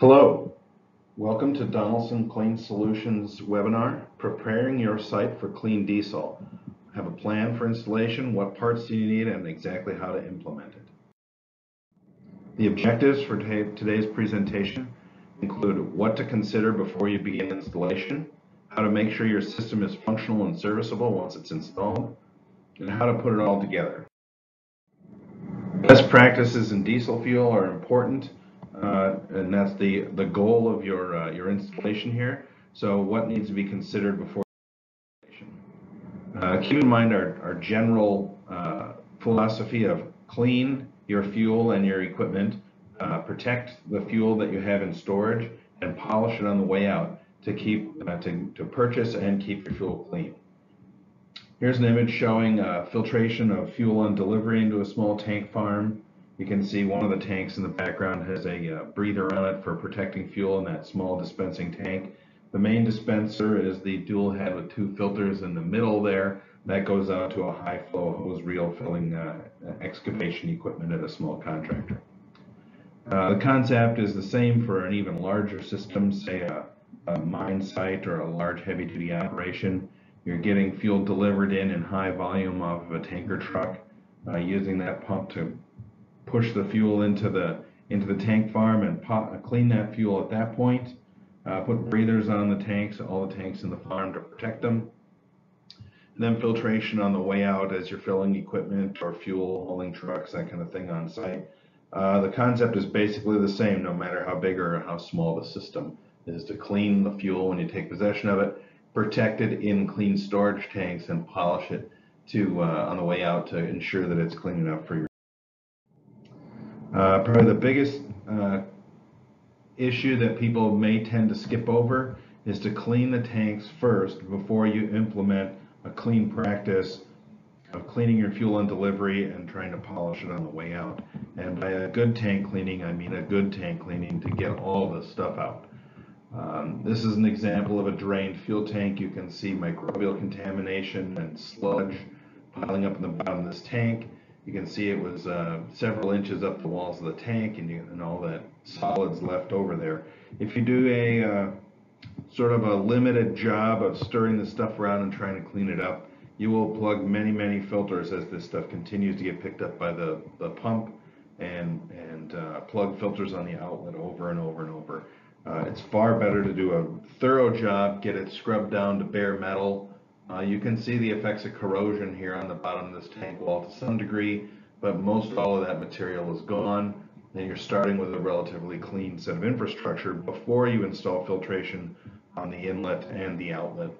Hello, welcome to Donaldson Clean Solutions webinar, Preparing Your Site for Clean Diesel. Have a plan for installation, what parts do you need, and exactly how to implement it. The objectives for today's presentation include what to consider before you begin installation, how to make sure your system is functional and serviceable once it's installed, and how to put it all together. Best practices in diesel fuel are important, uh, and that's the, the goal of your, uh, your installation here. So what needs to be considered before uh, keep in mind our, our general uh, philosophy of clean your fuel and your equipment, uh, protect the fuel that you have in storage, and polish it on the way out to keep to, to purchase and keep your fuel clean. Here's an image showing filtration of fuel on delivery into a small tank farm. You can see one of the tanks in the background has a uh, breather on it for protecting fuel in that small dispensing tank. The main dispenser is the dual head with two filters in the middle there. That goes out to a high flow hose reel filling uh, excavation equipment at a small contractor. Uh, the concept is the same for an even larger system, say a, a mine site or a large heavy duty operation. You're getting fuel delivered in in high volume off of a tanker truck, uh, using that pump to push the fuel into the into the tank farm and pop, clean that fuel at that point. Uh, put breathers on the tanks, all the tanks in the farm to protect them. And then filtration on the way out as you're filling equipment or fuel, hauling trucks, that kind of thing on site. Uh, the concept is basically the same no matter how big or how small the system is to clean the fuel when you take possession of it protect it in clean storage tanks and polish it to uh, on the way out to ensure that it's clean enough for your. Uh, probably the biggest uh, issue that people may tend to skip over is to clean the tanks first before you implement a clean practice of cleaning your fuel on delivery and trying to polish it on the way out. And by a good tank cleaning, I mean a good tank cleaning to get all the stuff out. Um, this is an example of a drained fuel tank. You can see microbial contamination and sludge piling up in the bottom of this tank. You can see it was uh, several inches up the walls of the tank and, you, and, all that solids left over there. If you do a uh, sort of a limited job of stirring the stuff around and trying to clean it up, you will plug many, many filters as this stuff continues to get picked up by the, the pump and, and uh, plug filters on the outlet over and over and over. Uh, it's far better to do a thorough job, get it scrubbed down to bare metal. Uh, you can see the effects of corrosion here on the bottom of this tank wall to some degree, but most all of that material is gone. And you're starting with a relatively clean set of infrastructure before you install filtration on the inlet and the outlet.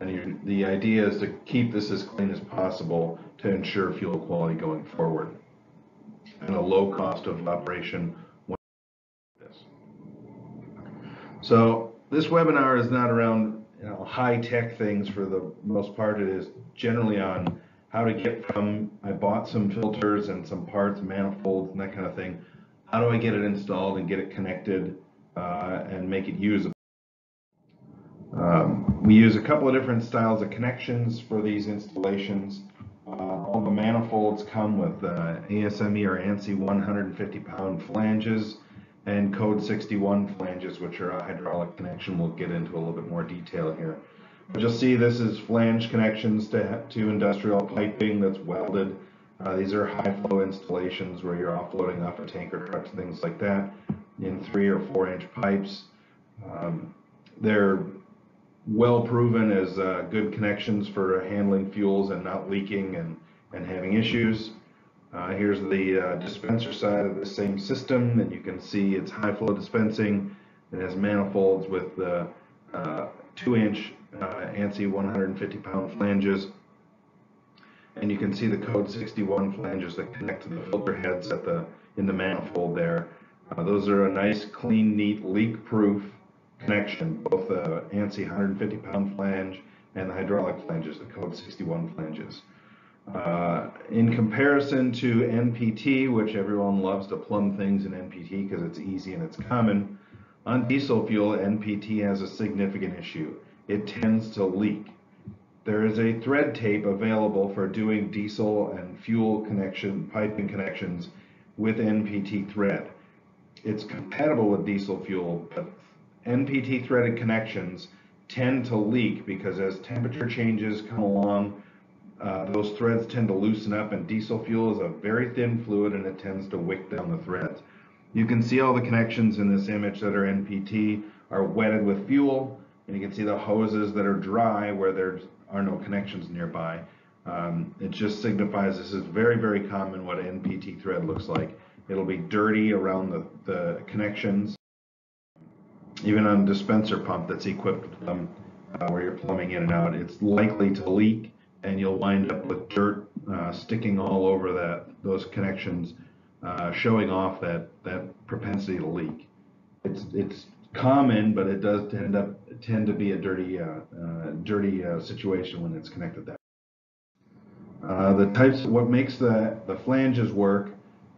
And the idea is to keep this as clean as possible to ensure fuel quality going forward and a low cost of operation So this webinar is not around you know, high tech things for the most part. It is generally on how to get from I bought some filters and some parts, manifolds, and that kind of thing. How do I get it installed and get it connected uh, and make it usable? Um, we use a couple of different styles of connections for these installations. Uh, all the manifolds come with uh, ASME or ANSI 150 pound flanges and code 61 flanges, which are a hydraulic connection. We'll get into a little bit more detail here. But you'll see this is flange connections to, to industrial piping that's welded. Uh, these are high flow installations where you're offloading off of tanker trucks, things like that, in three or four inch pipes. Um, they're well proven as uh, good connections for handling fuels and not leaking and, and having issues. Uh, here's the uh, dispenser side of the same system, and you can see it's high flow dispensing. It has manifolds with uh, uh two inch uh, ANSI 150 pound flanges. And you can see the code 61 flanges that connect to the filter heads at the in the manifold there. Uh, those are a nice, clean, neat, leak-proof connection, both the ANSI 150 pound flange and the hydraulic flanges, the code 61 flanges. Uh, in comparison to NPT, which everyone loves to plumb things in NPT because it's easy and it's common, on diesel fuel, NPT has a significant issue. It tends to leak. There is a thread tape available for doing diesel and fuel connection, piping connections with NPT thread. it's compatible with diesel fuel, but NPT threaded connections tend to leak because as temperature changes come along, uh, those threads tend to loosen up and diesel fuel is a very thin fluid and it tends to wick down the threads. You can see all the connections in this image that are NPT are wetted with fuel and you can see the hoses that are dry where there are no connections nearby. Um, it just signifies this is very, very common what an NPT thread looks like. It'll be dirty around the, the connections, even on a dispenser pump that's equipped with them uh, where you're plumbing in and out. It's likely to leak and you'll wind up with dirt uh, sticking all over that those connections, uh, showing off that that propensity to leak. It's it's common, but it does tend up tend to be a dirty uh, uh dirty uh, situation when it's connected that. Uh, the types, what makes the the flanges work.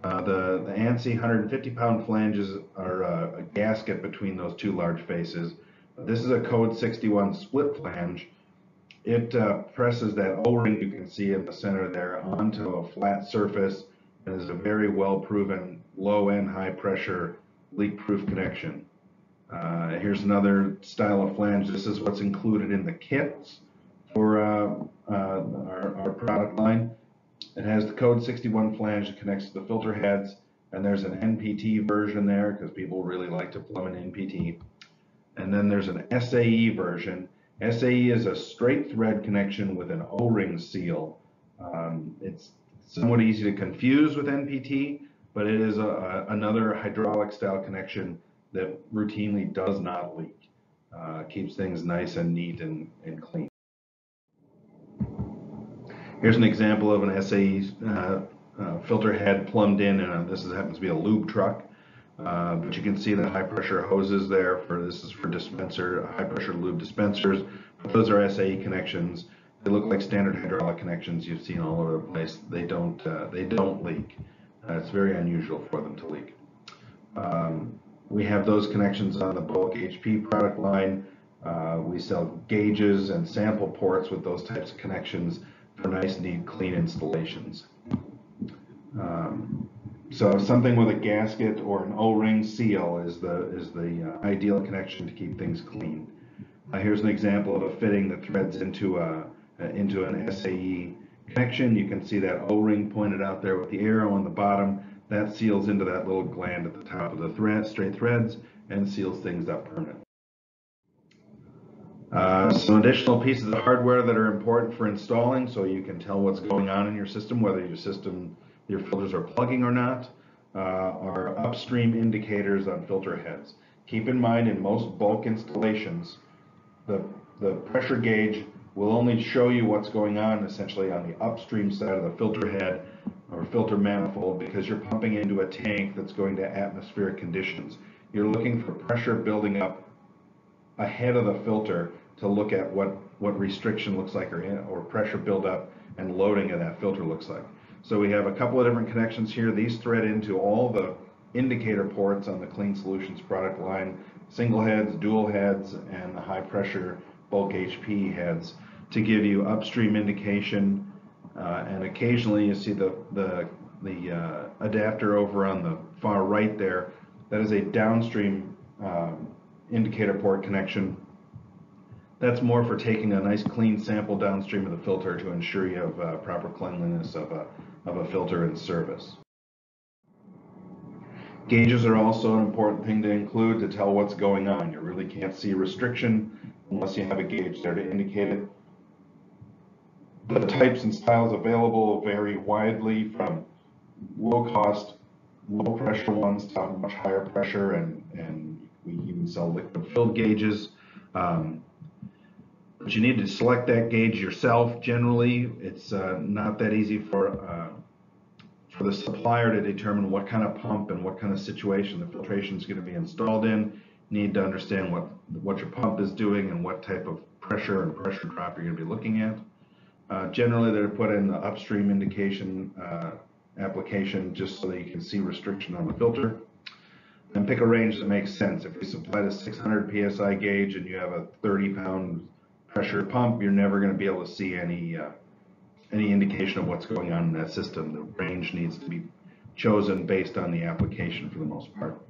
the the ANSI 150 pound flanges are a gasket between those two large faces. This is a code 61 split flange it uh, presses that O-ring you can see in the center there onto a flat surface and is a very well proven low and high pressure leak proof connection. Uh, here's another style of flange. This is what's included in the kits for uh, uh our, our, product line. It has the code 61 flange that connects to the filter heads and there's an NPT version there because people really like to plumb an NPT. And then there's an SAE version SAE is a straight thread connection with an O-ring seal. Um, it's somewhat easy to confuse with NPT, but it is a, a, another hydraulic style connection that routinely does not leak. Uh, keeps things nice and neat and, and clean. Here's an example of an SAE uh, uh, filter head plumbed in, and this is, happens to be a lube truck. Uh, but you can see the high pressure hoses there for this is for dispenser, high pressure lube dispensers. But Those are SAE connections. They look like standard hydraulic connections you've seen all over the place. They don't uh, they don't leak. Uh, it's very unusual for them to leak. Um, we have those connections on the bulk HP product line. Uh, we sell gauges and sample ports with those types of connections for nice, neat, clean installations. Um, so something with a gasket or an O-ring seal is the is the uh, ideal connection to keep things clean. Uh, here's an example of a fitting that threads into a uh, into an SAE connection. You can see that O-ring pointed out there with the arrow on the bottom. That seals into that little gland at the top of the thread, straight threads, and seals things up permanently. Uh, some additional pieces of hardware that are important for installing so you can tell what's going on in your system, whether your system your filters are plugging or not, uh, are upstream indicators on filter heads. Keep in mind in most bulk installations, the, the pressure gauge will only show you what's going on essentially on the upstream side of the filter head or filter manifold because you're pumping into a tank that's going to atmospheric conditions. You're looking for pressure building up ahead of the filter to look at what, what restriction looks like or, or pressure buildup and loading of that filter looks like. So we have a couple of different connections here. These thread into all the indicator ports on the Clean Solutions product line, single heads, dual heads, and the high pressure bulk HP heads to give you upstream indication. Uh, and occasionally you see the, the, the uh, adapter over on the far right there. That is a downstream um, indicator port connection. That's more for taking a nice clean sample downstream of the filter to ensure you have uh, proper cleanliness of a of a filter in service. Gauges are also an important thing to include to tell what's going on. You really can't see restriction unless you have a gauge there to indicate it. The types and styles available vary widely from low cost, low pressure ones to much higher pressure and, and we even sell liquid filled gauges. Um, but you need to select that gauge yourself. Generally, it's uh, not that easy for uh, for the supplier to determine what kind of pump and what kind of situation the filtration is going to be installed in. You need to understand what what your pump is doing and what type of pressure and pressure drop you're going to be looking at. Uh, generally, they're put in the upstream indication uh, application just so that you can see restriction on the filter. And pick a range that makes sense. If you supply a 600 psi gauge and you have a 30 pound pressure pump, you're never going to be able to see any uh, any indication of what's going on in that system. The range needs to be chosen based on the application for the most part.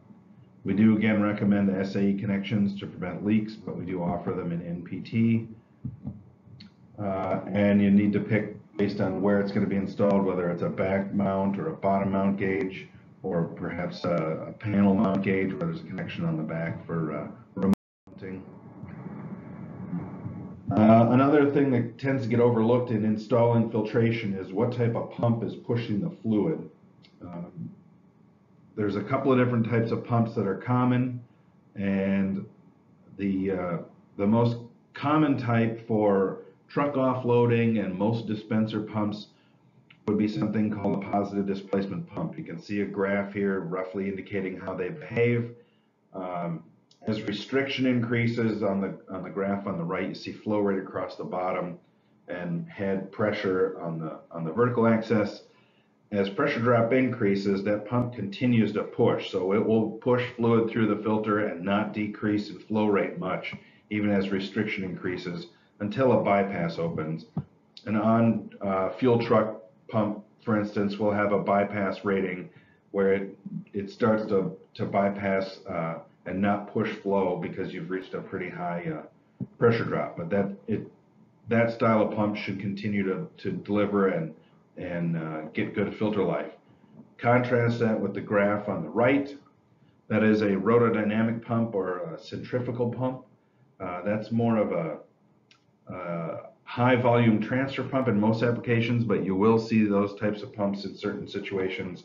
We do again recommend the SAE connections to prevent leaks, but we do offer them in NPT. Uh, and you need to pick based on where it's going to be installed, whether it's a back mount or a bottom mount gauge, or perhaps a, a panel mount gauge where there's a connection on the back for uh, remote mounting. Uh, another thing that tends to get overlooked in installing filtration is what type of pump is pushing the fluid. Um, there's a couple of different types of pumps that are common, and the uh, the most common type for truck offloading and most dispenser pumps would be something called a positive displacement pump. You can see a graph here roughly indicating how they behave. Um, as restriction increases on the on the graph on the right, you see flow rate across the bottom and head pressure on the on the vertical axis. As pressure drop increases, that pump continues to push, so it will push fluid through the filter and not decrease in flow rate much, even as restriction increases until a bypass opens. An on uh, fuel truck pump, for instance, will have a bypass rating where it, it starts to, to bypass uh, and not push flow because you've reached a pretty high uh, pressure drop. But that it that style of pump should continue to, to deliver and and uh, get good filter life. Contrast that with the graph on the right. That is a rotodynamic pump or a centrifugal pump. Uh, that's more of a uh, high volume transfer pump in most applications, but you will see those types of pumps in certain situations.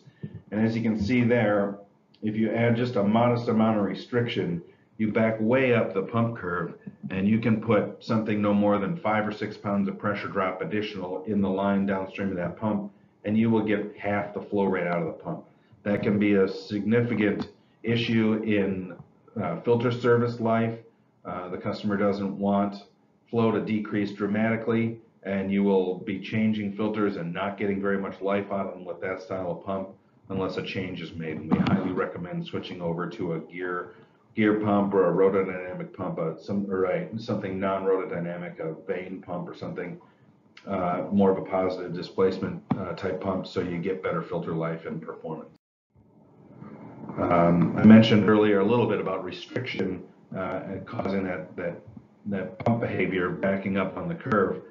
And as you can see there, if you add just a modest amount of restriction, you back way up the pump curve and you can put something no more than five or six pounds of pressure drop additional in the line downstream of that pump and you will get half the flow rate out of the pump. That can be a significant issue in uh, filter service life. Uh, the customer doesn't want flow to decrease dramatically and you will be changing filters and not getting very much life out of them with that style of pump unless a change is made. And we highly recommend switching over to a gear gear pump or a rotodynamic pump, uh, some or right, something non-rotodynamic, a vane pump or something, uh, more of a positive displacement uh, type pump, so you get better filter life and performance. Um, I mentioned earlier a little bit about restriction uh, and causing that that that pump behavior backing up on the curve.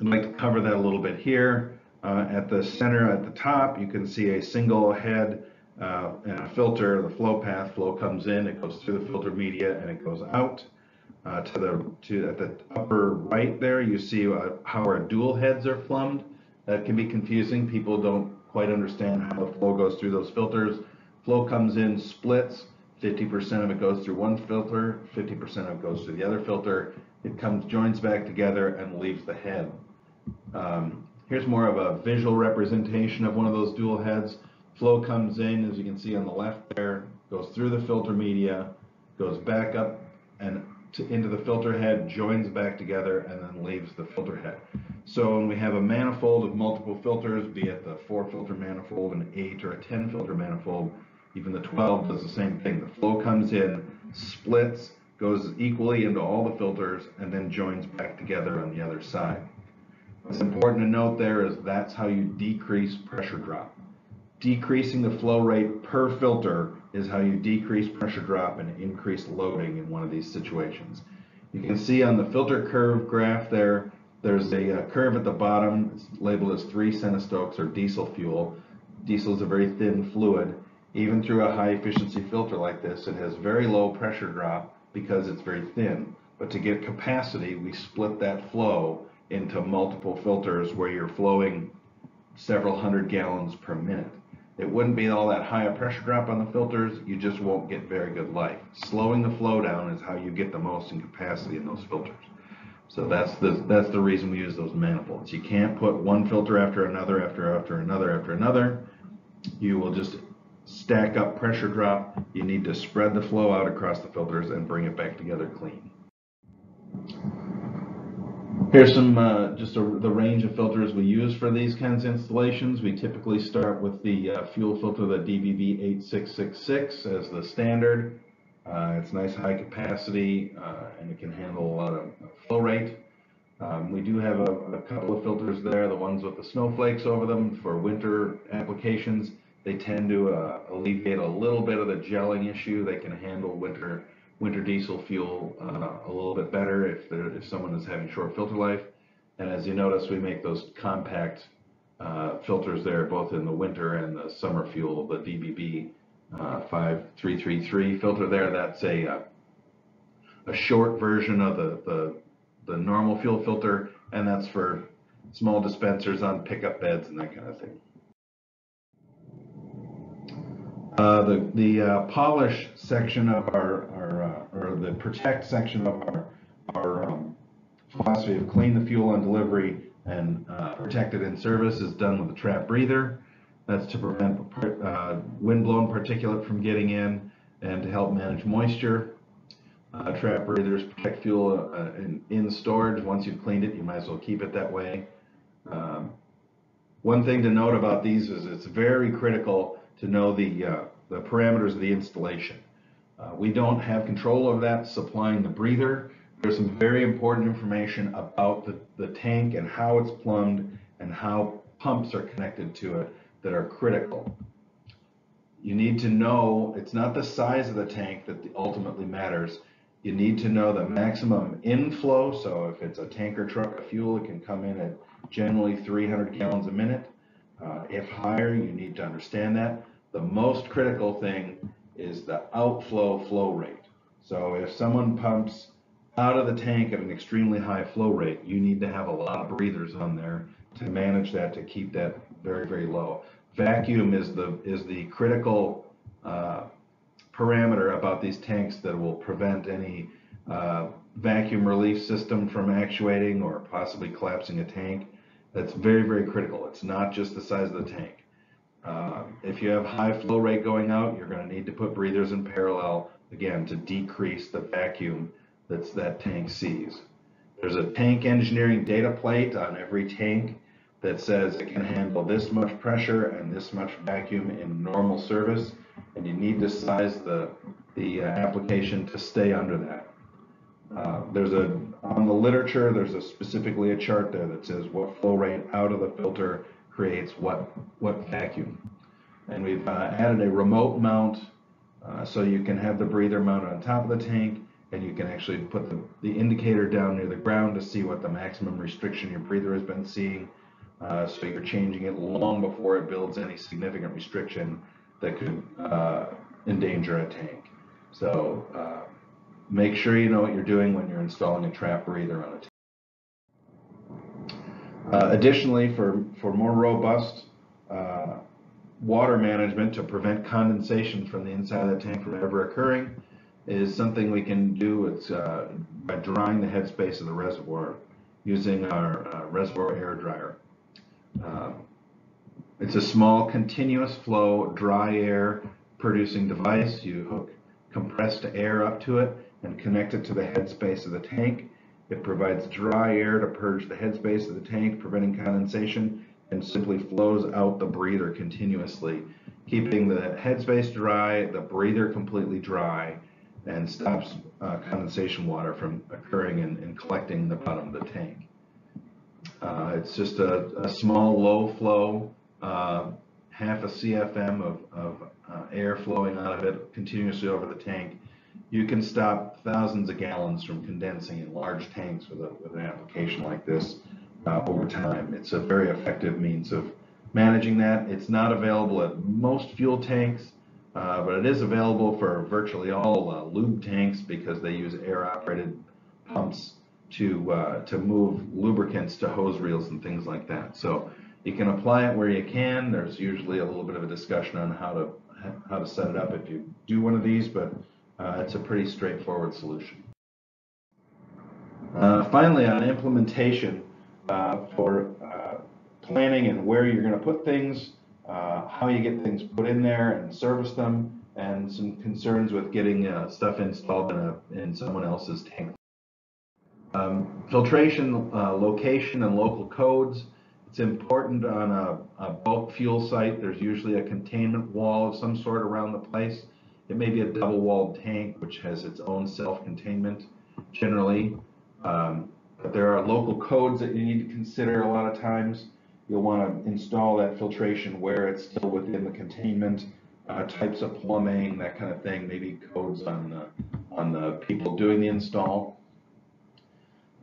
I'd like to cover that a little bit here. Uh, at the center at the top, you can see a single head uh, and a filter. The flow path flow comes in, it goes through the filter media, and it goes out. Uh, to the to at the upper right there, you see uh, how our dual heads are plumbed. That can be confusing. People don't quite understand how the flow goes through those filters. Flow comes in, splits, 50% of it goes through one filter, 50% of it goes through the other filter. It comes, joins back together and leaves the head. Um, here's more of a visual representation of one of those dual heads. Flow comes in, as you can see on the left there, goes through the filter media, goes back up and to, into the filter head, joins back together, and then leaves the filter head. So when we have a manifold of multiple filters, be it the four filter manifold, an eight or a 10 filter manifold, even the 12 does the same thing. The flow comes in, splits, goes equally into all the filters, and then joins back together on the other side. What's important to note there is that's how you decrease pressure drop. Decreasing the flow rate per filter is how you decrease pressure drop and increase loading in one of these situations. You can see on the filter curve graph there, there's a, a curve at the bottom it's labeled as 3 centistokes or diesel fuel. Diesel is a very thin fluid even through a high efficiency filter like this, it has very low pressure drop because it's very thin. But to get capacity, we split that flow into multiple filters where you're flowing several hundred gallons per minute. It wouldn't be all that high a pressure drop on the filters, you just won't get very good life. Slowing the flow down is how you get the most in capacity in those filters. So that's the that's the reason we use those manifolds. You can't put one filter after another after after another after another. You will just stack up pressure drop, you need to spread the flow out across the filters and bring it back together clean. Here's some, uh, just a, the range of filters we use for these kinds of installations. We typically start with the uh, fuel filter, the DBB 8666 as the standard. Uh, it's nice high capacity uh, and it can handle a lot of flow rate. Um, we do have a, a couple of filters there, the ones with the snowflakes over them for winter applications. They tend to uh, alleviate a little bit of the gelling issue. They can handle winter winter diesel fuel uh, a little bit better if if someone is having short filter life. And as you notice, we make those compact uh, filters there, both in the winter and the summer fuel, the DBB uh, 5333 filter there. That's a uh, a short version of the, the the normal fuel filter, and that's for small dispensers on pickup beds and that kind of thing. Uh, the the uh, polish section of our, our uh, or the protect section of our our um, philosophy of clean the fuel on delivery and uh, protect it in service is done with a trap breather. That's to prevent uh, wind-blown particulate from getting in and to help manage moisture. Uh, trap breathers protect fuel in, in, storage. Once you've cleaned it, you might as well keep it that way. Um, one thing to note about these is it's very critical to know the, uh, the parameters of the installation. Uh, we don't have control of that supplying the breather. There's some very important information about the, the tank and how it's plumbed and how pumps are connected to it that are critical. You need to know it's not the size of the tank that ultimately matters. You need to know the maximum inflow. So if it's a tanker truck of fuel, it can come in at generally 300 gallons a minute. Uh, if higher, you need to understand that. The most critical thing is the outflow flow rate. So if someone pumps out of the tank at an extremely high flow rate, you need to have a lot of breathers on there to manage that to keep that very, very low. Vacuum is the is the critical uh, parameter about these tanks that will prevent any uh, vacuum relief system from actuating or possibly collapsing a tank. That's very, very critical. It's not just the size of the tank. Uh, if you have high flow rate going out, you're going to need to put breathers in parallel, again, to decrease the vacuum that that tank sees. There's a tank engineering data plate on every tank that says it can handle this much pressure and this much vacuum in normal service, and you need to size the, the uh, application to stay under that. Uh, there's a, on the literature, there's a specifically a chart there that says what flow rate out of the filter creates what, what vacuum. And we've uh, added a remote mount uh, so you can have the breather mounted on top of the tank and you can actually put the, the indicator down near the ground to see what the maximum restriction your breather has been seeing. Uh, so you're changing it long before it builds any significant restriction that could uh, endanger a tank. So uh, make sure you know what you're doing when you're installing a trap breather on a tank. Uh, additionally, for, for more robust uh, water management to prevent condensation from the inside of the tank from ever occurring, is something we can do it's, uh, by drying the headspace of the reservoir using our uh, reservoir air dryer. Uh, it's a small continuous flow dry air producing device. You hook compressed air up to it and connect it to the headspace of the tank. It provides dry air to purge the headspace of the tank, preventing condensation, and simply flows out the breather continuously, keeping the headspace dry, the breather completely dry, and stops uh, condensation water from occurring and, and, collecting the bottom of the tank. Uh, it's just a, a, small low flow, uh, half a CFM of, of uh, air flowing out of it continuously over the tank. You can stop thousands of gallons from condensing in large tanks with, a, with an application like this uh, over time. It's a very effective means of managing that. It's not available at most fuel tanks. Uh, but it is available for virtually all uh, lube tanks because they use air-operated pumps to uh, to move lubricants to hose reels and things like that. So you can apply it where you can. There's usually a little bit of a discussion on how to how to set it up if you do one of these, but uh, it's a pretty straightforward solution. Uh, finally, on implementation uh, for planning and where you're going to put things, uh, how you get things put in there and service them, and some concerns with getting uh, stuff installed in, a, in someone else's tank. Um, filtration, uh, location, and local codes. It's important on a, a, bulk fuel site. There's usually a containment wall of some sort around the place. It may be a double-walled tank, which has its own self-containment generally. Um, but there are local codes that you need to consider a lot of times You'll want to install that filtration where it's still within the containment, uh, types of plumbing, that kind of thing, maybe codes on the, on the people doing the install.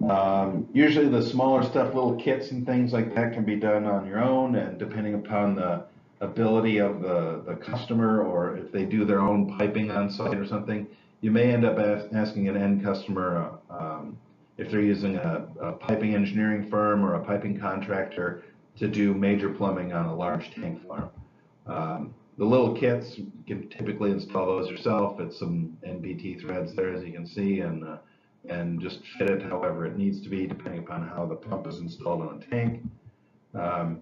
Um, usually the smaller stuff, little kits and things like that can be done on your own and depending upon the ability of the, the customer or if they do their own piping on site or something, you may end up as, asking an end customer, um, if they're using a, a piping engineering firm or a piping contractor to do major plumbing on a large tank farm. Um, the little kits, you can typically install those yourself. It's some NPT threads there, as you can see, and uh, and just fit it however it needs to be, depending upon how the pump is installed on a tank. Um,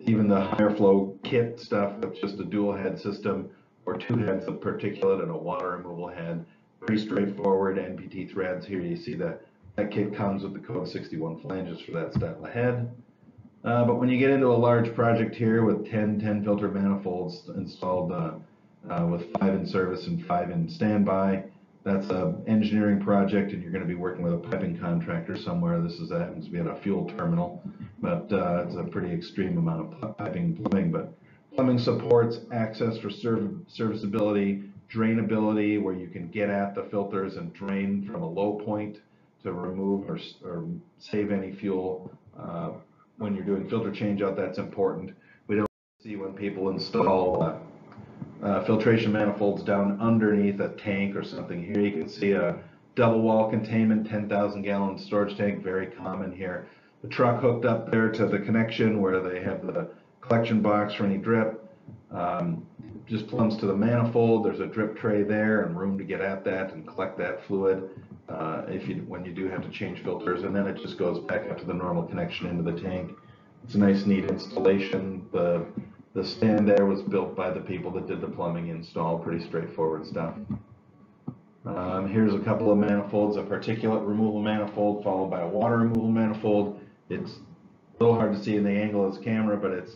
even the higher flow kit stuff with just a dual head system or two heads of particulate and a water removal head, pretty straightforward NPT threads. Here you see that that kit comes with the code 61 flanges for that style of head. Uh, but when you get into a large project here with 10 10 filter manifolds installed uh, uh, with five in service and five in standby, that's an engineering project and you're going to be working with a piping contractor somewhere. This is happens to be at a fuel terminal, but uh, it's a pretty extreme amount of piping plumbing. But plumbing supports access for serv serviceability, drainability, where you can get at the filters and drain from a low point to remove or, or save any fuel. Uh, when you're doing filter changeout, that's important. We don't see when people install uh, uh, filtration manifolds down underneath a tank or something. Here you can see a double wall containment, 10,000 gallon storage tank, very common here. The truck hooked up there to the connection where they have the collection box for any drip. Um, just plumbs to the manifold. There's a drip tray there and room to get at that and collect that fluid uh, if you when you do have to change filters, and then it just goes back up to the normal connection into the tank. It's a nice, neat installation. The the stand there was built by the people that did the plumbing install. Pretty straightforward stuff. Um, here's a couple of manifolds, a particulate removal manifold followed by a water removal manifold. It's a little hard to see in the angle of this camera, but it's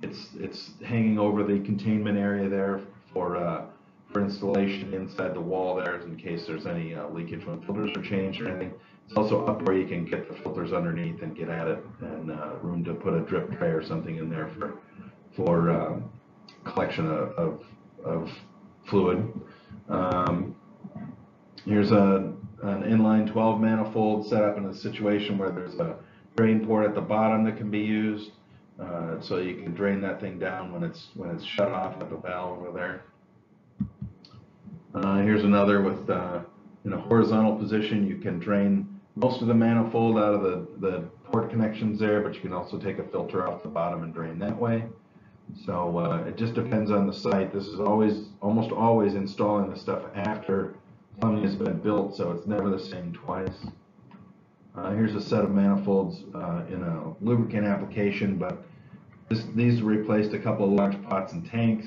it's it's hanging over the containment area there for uh, for installation inside the wall there in case there's any uh, leakage when filters are changed or anything. It's also up where you can get the filters underneath and get at it and uh, room to put a drip tray or something in there for for um, collection of, of, of fluid. Um, here's a, an inline 12 manifold set up in a situation where there's a drain port at the bottom that can be used. Uh, so you can drain that thing down when it's when it's shut off at the valve over there. Uh, here's another with uh, in a horizontal position. You can drain most of the manifold out of the, the port connections there, but you can also take a filter off the bottom and drain that way. So uh, it just depends on the site. This is always, almost always installing the stuff after plumbing has been built, so it's never the same twice. Uh, here's a set of manifolds uh, in a lubricant application, but this, these replaced a couple of large pots and tanks.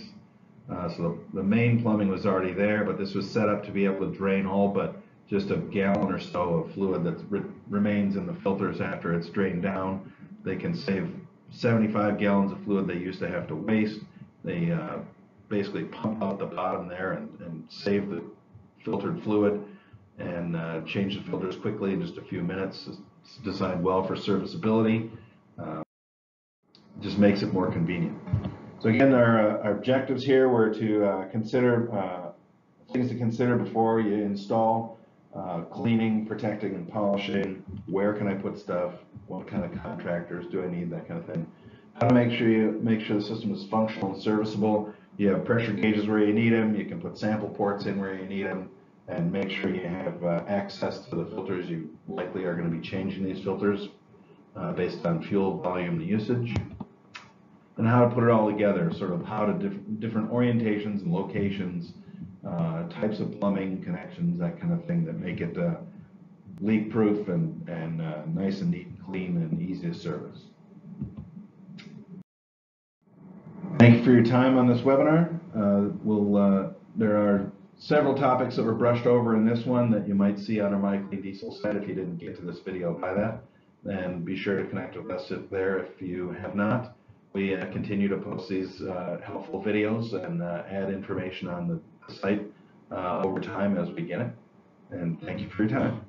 Uh, so the, the, main plumbing was already there, but this was set up to be able to drain all but just a gallon or so of fluid that re remains in the filters after it's drained down. They can save 75 gallons of fluid they used to have to waste. They uh, basically pump out the bottom there and, and save the filtered fluid and uh, change the filters quickly in just a few minutes. It's designed well for serviceability. Uh, just makes it more convenient. So again, our, uh, our objectives here were to uh, consider uh, things to consider before you install, uh, cleaning, protecting, and polishing. Where can I put stuff? What kind of contractors do I need? That kind of thing. How to make sure you make sure the system is functional and serviceable. You have pressure gauges where you need them. You can put sample ports in where you need them, and make sure you have uh, access to the filters. You likely are going to be changing these filters uh, based on fuel volume and usage and how to put it all together, sort of how to diff different orientations and locations, uh, types of plumbing connections, that kind of thing that make it uh, leak proof and, and uh, nice and neat and clean and easy to service. Thank you for your time on this webinar. Uh, we'll, uh, there are several topics that were brushed over in this one that you might see on our MyClean Diesel site if you didn't get to this video by that. And be sure to connect with us if there if you have not we continue to post these helpful videos and add information on the site uh, over time as we get it. And thank you for your time.